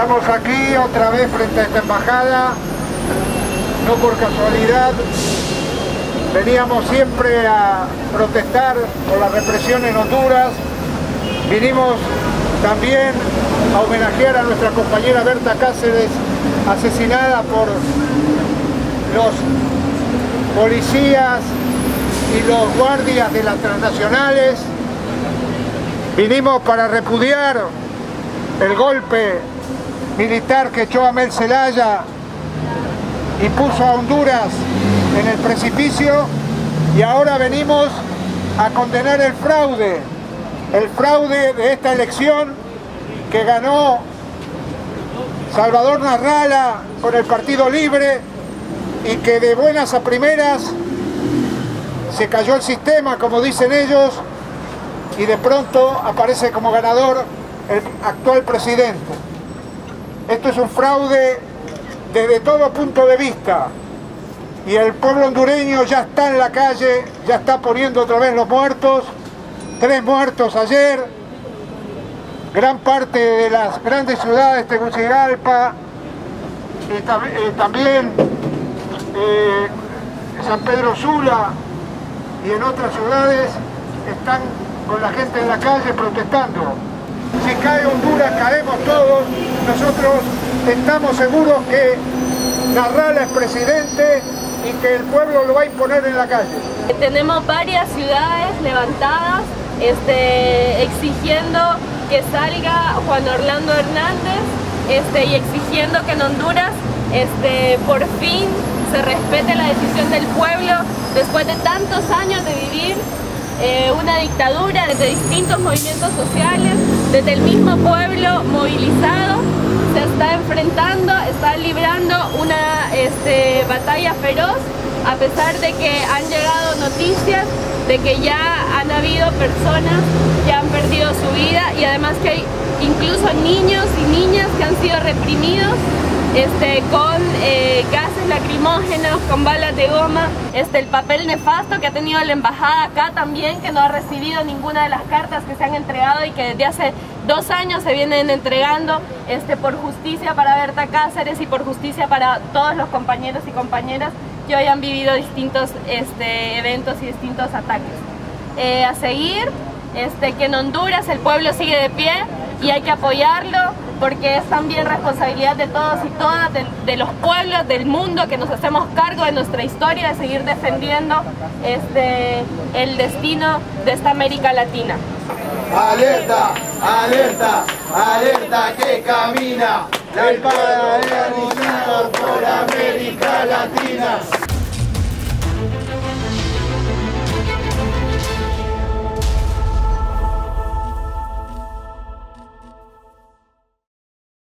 Estamos aquí otra vez frente a esta embajada, no por casualidad, veníamos siempre a protestar por la represión en Honduras, vinimos también a homenajear a nuestra compañera Berta Cáceres, asesinada por los policías y los guardias de las transnacionales. Vinimos para repudiar el golpe militar que echó a Mel Zelaya y puso a Honduras en el precipicio y ahora venimos a condenar el fraude, el fraude de esta elección que ganó Salvador Narrala con el Partido Libre y que de buenas a primeras se cayó el sistema, como dicen ellos, y de pronto aparece como ganador el actual presidente. Esto es un fraude desde todo punto de vista. Y el pueblo hondureño ya está en la calle, ya está poniendo otra vez los muertos, tres muertos ayer, gran parte de las grandes ciudades, Tegucigalpa, y también eh, San Pedro Sula y en otras ciudades están con la gente en la calle protestando. Si cae Honduras, caemos todos. Nosotros estamos seguros que Narrala es presidente y que el pueblo lo va a imponer en la calle. Tenemos varias ciudades levantadas este, exigiendo que salga Juan Orlando Hernández este, y exigiendo que en Honduras este, por fin se respete la decisión del pueblo después de tantos años de vivir eh, una dictadura desde distintos movimientos sociales, desde el mismo pueblo movilizado, se está enfrentando, está librando una este, batalla feroz, a pesar de que han llegado noticias de que ya han habido personas que han incluso niños y niñas que han sido reprimidos este, con eh, gases lacrimógenos, con balas de goma, este, el papel nefasto que ha tenido la embajada acá también, que no ha recibido ninguna de las cartas que se han entregado y que desde hace dos años se vienen entregando este, por justicia para Berta Cáceres y por justicia para todos los compañeros y compañeras que hoy han vivido distintos este, eventos y distintos ataques. Eh, a seguir, este, que en Honduras el pueblo sigue de pie y hay que apoyarlo porque es también responsabilidad de todos y todas, de, los pueblos del mundo que nos hacemos cargo de nuestra historia, de seguir defendiendo este, el destino de esta América Latina. Alerta, alerta, alerta que camina el padre de por América Latina.